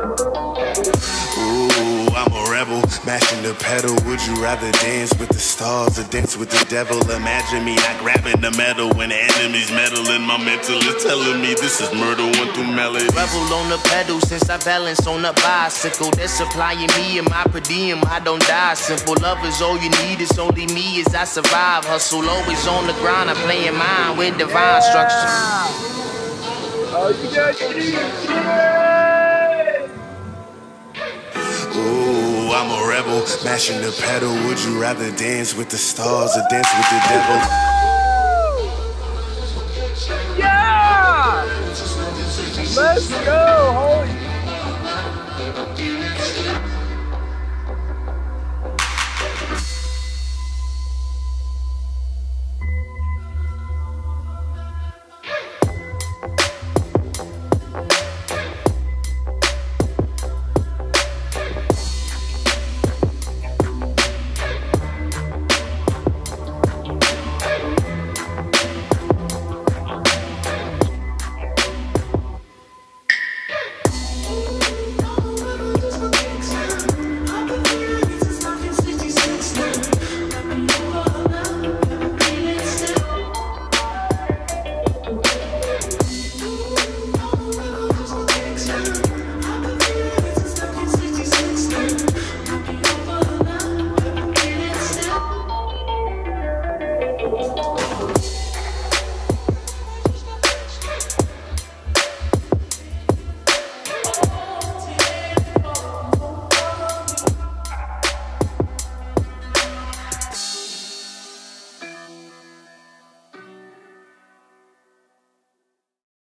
Ooh, I'm a rebel, mashing the pedal. Would you rather dance with the stars or dance with the devil? Imagine me not grabbing the metal when the enemy's meddling. My mental is telling me this is murder one through melody. Rebel on the pedal since I balance on a bicycle. They're supplying me and my per diem. I don't die simple. Love is all you need. It's only me as I survive. Hustle always on the grind. I'm playing mine with divine structure. Oh, you got Mashing the pedal, would you rather dance with the stars or dance with the devil? Yeah! Let's go, holy.